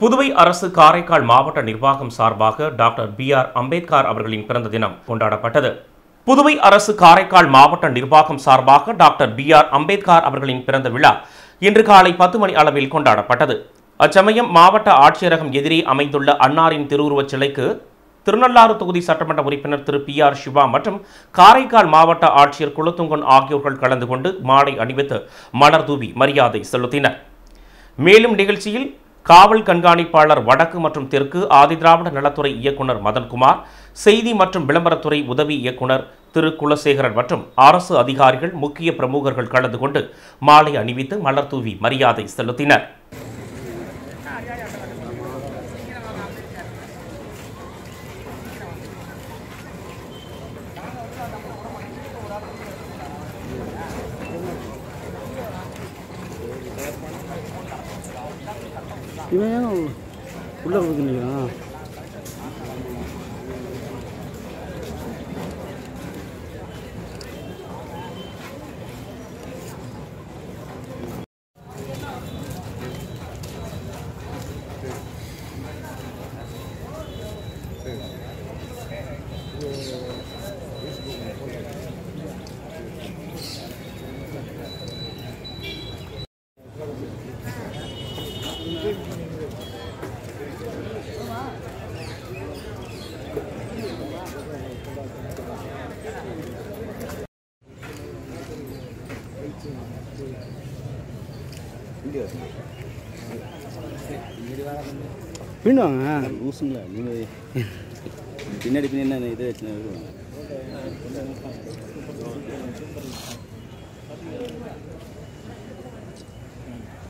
புதுவை அரசு காரைக்கால் மாவட்ட நிர்வாகம் சார்பாக டாக்டர் பி ஆர் அம்பேத்கர் அவர்களின் பிறந்த தினம் கொண்டாடப்பட்டது. புதுவை அரசு காரைக்கால் மாவட்ட நிர்வாகம் சார்பாக டாக்டர் பி ஆர் அம்பேத்கர் அவர்களின் பிறந்த விழா இன்று காலை பத்து மணி அளவில் கொண்டாடப்பட்டது. அச்சமயம் மாவட்ட ஆட்சியரகம் எதிரே அமைந்துள்ள அன்னாரின் திருவுருவச் சிலைக்கு திருநள்ளாறு தொகுதி சட்டமன்ற உறுப்பினர் திரு பி ஆர் சிவா மற்றும் காரைக்கால் மாவட்ட ஆட்சியர் குலத்துங்கன் ஆகியோர்கள் கலந்து கொண்டு மாலை அணிவித்து மலர் தூவி மரியாதை செலுத்தினர். மேலும் நிகழ்ச்சியில் காவல் கண்காணிப்பாளர் வடக்கு மற்றும் தெற்கு ஆதிதிராவிட நலத்துறை இயக்குனர் மதன்குமார் செய்தி மற்றும் விளம்பரத்துறை உதவி இயக்குனர் திரு. குலசேகரன் மற்றும் அரசு அதிகாரிகள் முக்கிய பிரமுகர்கள் கலந்து கொண்டு மாலை அணிவித்து மலர் தூவி மரியாதை செலுத்தினர். 이만해요 올라가거든요. பின்னுவாங்க. லூசுங்களா? நீங்கள் பின்னாடி பின்னாடி என்ன இது வச்சு